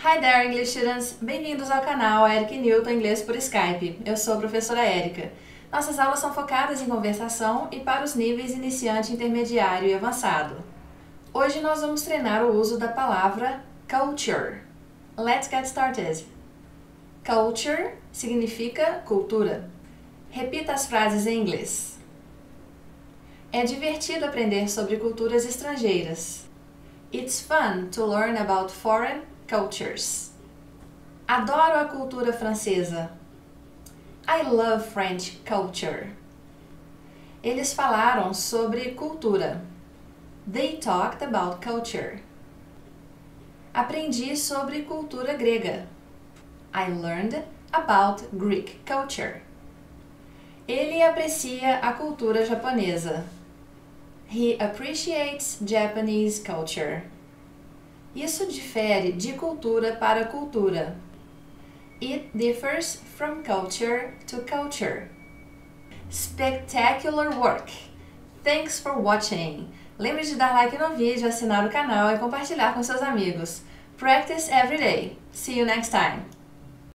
Hi there, English students! Bem-vindos ao canal Eric Newton Inglês por Skype. Eu sou a professora Érica. Nossas aulas são focadas em conversação e para os níveis iniciante, intermediário e avançado. Hoje nós vamos treinar o uso da palavra culture. Let's get started. Culture significa cultura. Repita as frases em inglês. É divertido aprender sobre culturas estrangeiras. It's fun to learn about foreign cultures. Adoro a cultura francesa. I love French culture. Eles falaram sobre cultura. They talked about culture. Aprendi sobre cultura grega. I learned about Greek culture. Ele aprecia a cultura japonesa. He appreciates Japanese culture. Isso difere de cultura para cultura. It differs from culture to culture. Spectacular work! Thanks for watching! Lembre de dar like no vídeo, assinar o canal e compartilhar com seus amigos. Practice every day. See you next time!